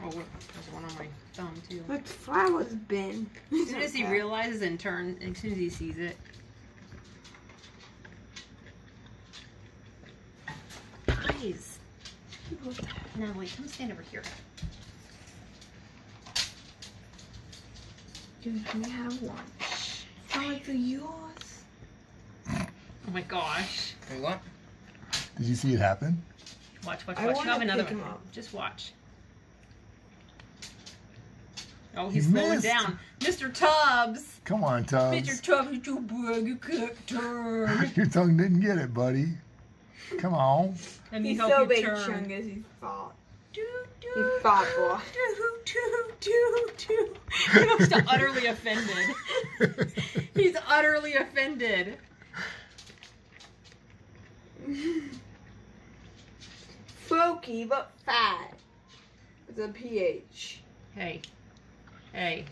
Oh, wait, there's one on my thumb too. Look, flowers bin. As soon as he realizes and turns, as soon as he sees it. Guys. Natalie, come stand over here. You can have one. Sorry for yours. Oh my gosh. Wait, what? Did you see it happen? Watch, watch, I watch. You wanna have another pick him one. Just watch. Oh, He he's slowing down. Mr. Tubbs! Come on, Tubbs. Mr. Tubbs, you too big, you can't turn. Your tongue didn't get it, buddy. Come on. Let me He's help so you big, turn. Chungus. he fought. Do, do, He fought, boy. do, do, do, do. He looks utterly offended. He's utterly offended. Folky, but fat. With a PH. Hey, hey,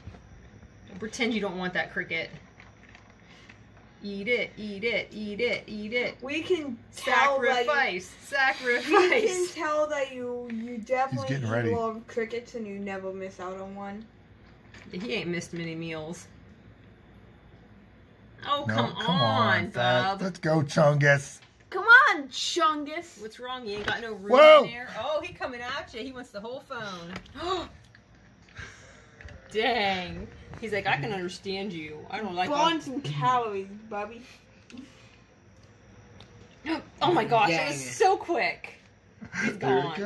don't pretend you don't want that cricket. Eat it, eat it, eat it, eat it. We can tell that Sacrifice, you, we can sacrifice. tell that you you definitely getting eat ready. a lot of crickets and you never miss out on one. He ain't missed many meals. Oh, No, come, come on, Fat. Bob. Let's go, Chungus. Come on, Chungus. What's wrong? You ain't got no room Whoa. in there. Oh, he coming at you. He wants the whole phone. Dang. He's like, I can understand you. I don't like. Burn some calories, Bubby. Oh my gosh, it was so quick. He's There gone. goes.